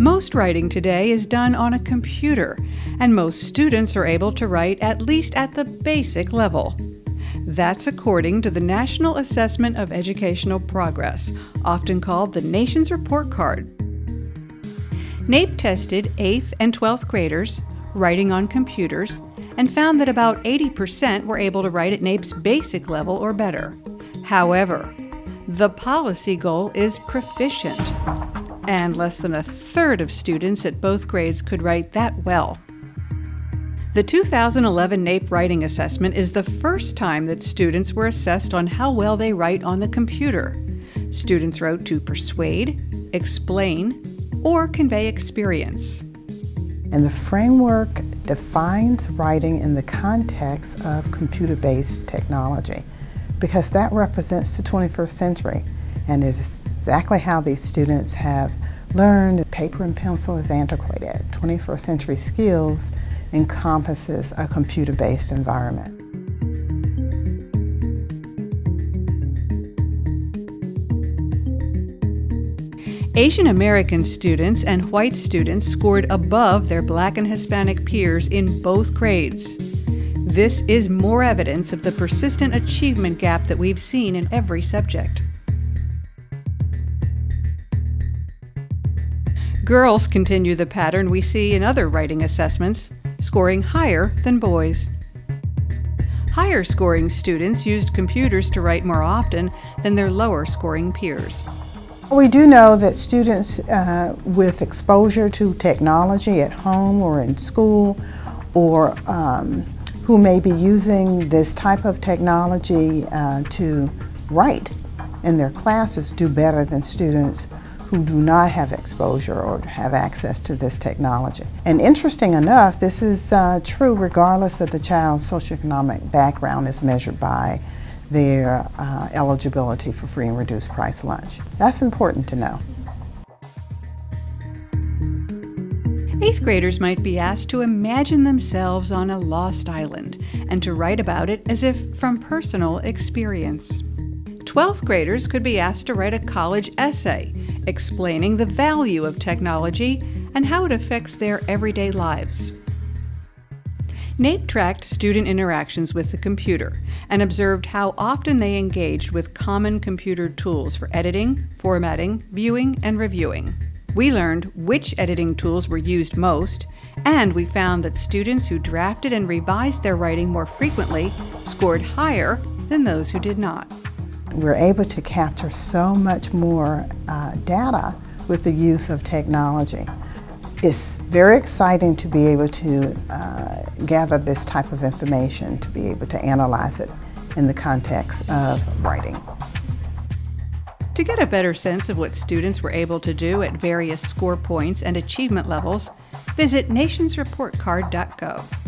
Most writing today is done on a computer, and most students are able to write at least at the basic level. That's according to the National Assessment of Educational Progress, often called the Nation's Report Card. NAEP tested 8th and 12th graders writing on computers and found that about 80% were able to write at NAEP's basic level or better. However, the policy goal is proficient, and less than a third of students at both grades could write that well. The 2011 NAEP Writing Assessment is the first time that students were assessed on how well they write on the computer. Students wrote to persuade, explain, or convey experience. And the framework defines writing in the context of computer-based technology because that represents the 21st century and it is exactly how these students have learned paper and pencil is antiquated. 21st century skills encompasses a computer-based environment. Asian American students and white students scored above their black and Hispanic peers in both grades. This is more evidence of the persistent achievement gap that we've seen in every subject. Girls continue the pattern we see in other writing assessments scoring higher than boys. Higher scoring students used computers to write more often than their lower scoring peers. We do know that students uh, with exposure to technology at home or in school or um, who may be using this type of technology uh, to write in their classes do better than students who do not have exposure or have access to this technology. And interesting enough, this is uh, true regardless of the child's socioeconomic background is measured by their uh, eligibility for free and reduced price lunch. That's important to know. Eighth graders might be asked to imagine themselves on a lost island and to write about it as if from personal experience. 12th graders could be asked to write a college essay explaining the value of technology and how it affects their everyday lives. NAEP tracked student interactions with the computer and observed how often they engaged with common computer tools for editing, formatting, viewing, and reviewing. We learned which editing tools were used most, and we found that students who drafted and revised their writing more frequently scored higher than those who did not we're able to capture so much more uh, data with the use of technology. It's very exciting to be able to uh, gather this type of information, to be able to analyze it in the context of writing. To get a better sense of what students were able to do at various score points and achievement levels, visit nationsreportcard.gov.